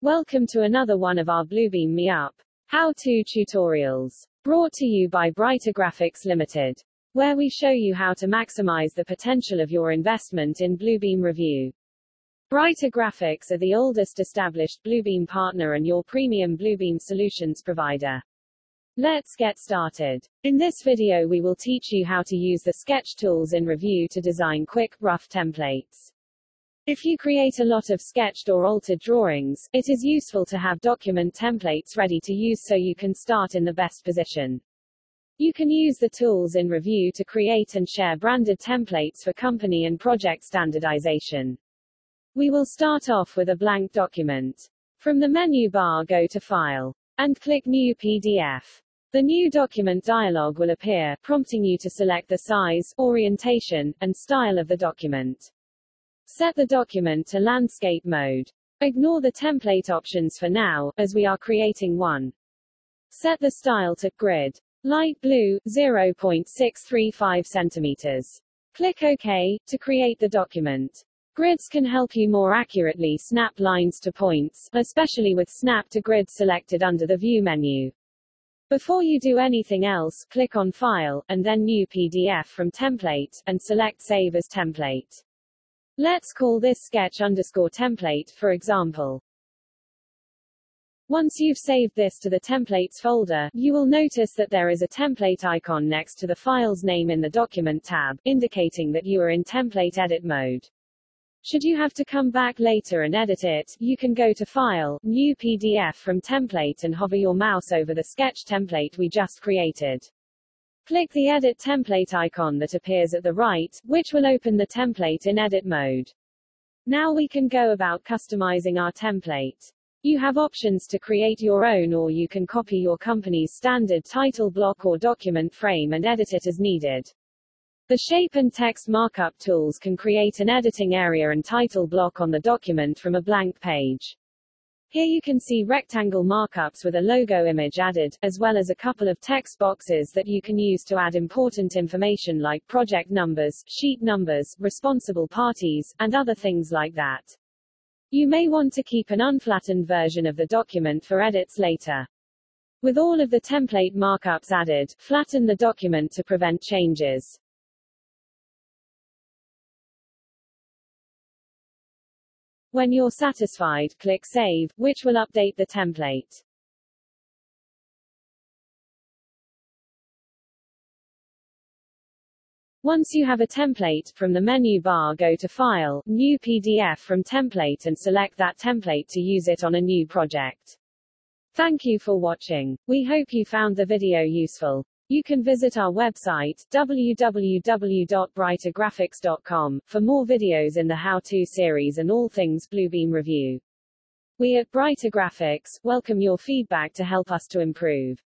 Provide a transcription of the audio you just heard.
Welcome to another one of our Bluebeam Me Up how-to tutorials. Brought to you by Brighter Graphics Limited, where we show you how to maximize the potential of your investment in Bluebeam Revu. Brighter Graphics are the oldest established Bluebeam partner and your premium Bluebeam solutions provider. Let's get started. In this video we will teach you how to use the sketch tools in Revu to design quick, rough templates. If you create a lot of sketched or altered drawings, it is useful to have document templates ready to use so you can start in the best position. You can use the tools in Revu to create and share branded templates for company and project standardization. We will start off with a blank document. From the menu bar go to File, and click New PDF. The new document dialog will appear, prompting you to select the size, orientation, and style of the document. Set the document to landscape mode. Ignore the template options for now, as we are creating one. Set the style to grid. Light blue, 0.635 centimeters. Click OK to create the document. Grids can help you more accurately snap lines to points, especially with Snap to Grid selected under the View menu. Before you do anything else, click on File, and then New PDF from Template, and select Save as Template. Let's call this sketch underscore template, for example. Once you've saved this to the templates folder, you will notice that there is a template icon next to the file's name in the document tab, indicating that you are in template edit mode. Should you have to come back later and edit it, you can go to File, New PDF from Template and hover your mouse over the sketch template we just created. Click the Edit Template icon that appears at the right, which will open the template in edit mode. Now we can go about customizing our template. You have options to create your own or you can copy your company's standard title block or document frame and edit it as needed. The shape and text markup tools can create an editing area and title block on the document from a blank page. Here you can see rectangle markups with a logo image added, as well as a couple of text boxes that you can use to add important information like project numbers, sheet numbers, responsible parties, and other things like that. You may want to keep an unflattened version of the document for edits later. With all of the template markups added, flatten the document to prevent changes. When you're satisfied, click Save, which will update the template. Once you have a template, from the menu bar go to File, New PDF from Template and select that template to use it on a new project. Thank you for watching. We hope you found the video useful. You can visit our website, www.brightergraphics.com, for more videos in the how-to series and all things Bluebeam Revu. We at Brighter Graphics welcome your feedback to help us to improve.